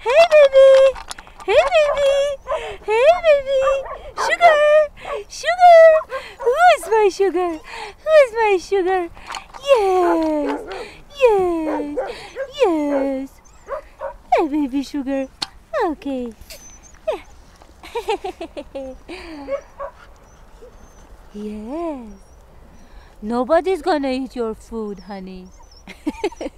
Hey, baby. Hey, baby. Hey, baby. Sugar. Sugar. Who is my sugar? Who is my sugar? Yes. Yes. Yes. Hey, baby sugar. Okay. yes. Nobody's gonna eat your food, honey.